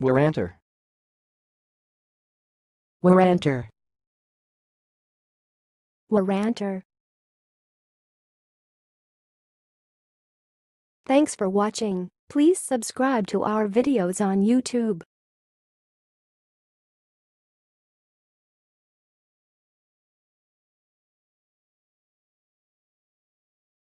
We're enter. We're enter. We're enter. Thanks for watching. Please subscribe to our videos on YouTube.